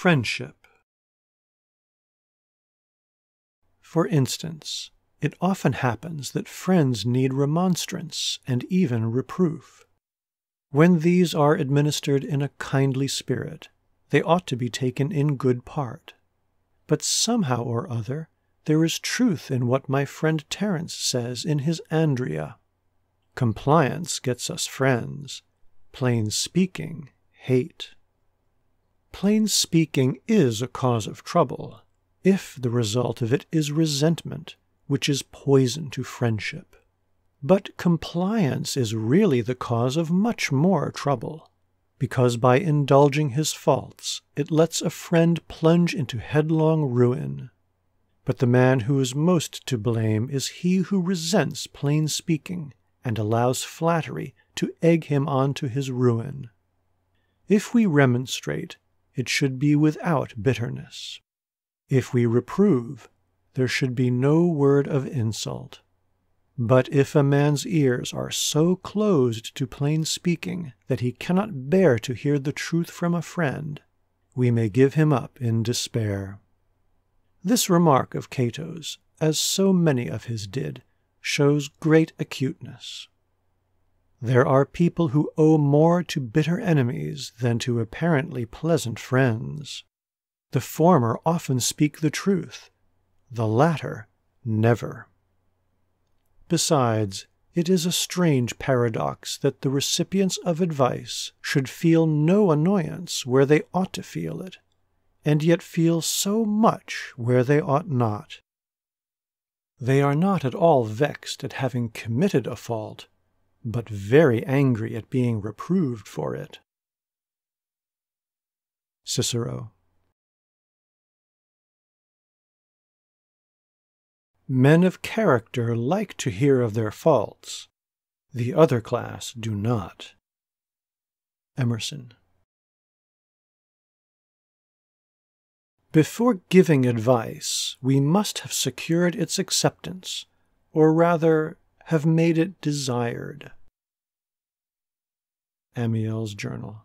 Friendship. For instance, it often happens that friends need remonstrance and even reproof. When these are administered in a kindly spirit, they ought to be taken in good part. But somehow or other, there is truth in what my friend Terence says in his Andria. Compliance gets us friends, plain speaking, hate. Plain speaking is a cause of trouble, if the result of it is resentment, which is poison to friendship. But compliance is really the cause of much more trouble, because by indulging his faults it lets a friend plunge into headlong ruin. But the man who is most to blame is he who resents plain speaking and allows flattery to egg him on to his ruin. If we remonstrate, it should be without bitterness. If we reprove, there should be no word of insult. But if a man's ears are so closed to plain speaking that he cannot bear to hear the truth from a friend, we may give him up in despair. This remark of Cato's, as so many of his did, shows great acuteness. There are people who owe more to bitter enemies than to apparently pleasant friends. The former often speak the truth, the latter never. Besides, it is a strange paradox that the recipients of advice should feel no annoyance where they ought to feel it, and yet feel so much where they ought not. They are not at all vexed at having committed a fault, but very angry at being reproved for it. Cicero. Men of character like to hear of their faults. The other class do not. Emerson. Before giving advice, we must have secured its acceptance, or rather, have made it desired. Amiel's Journal.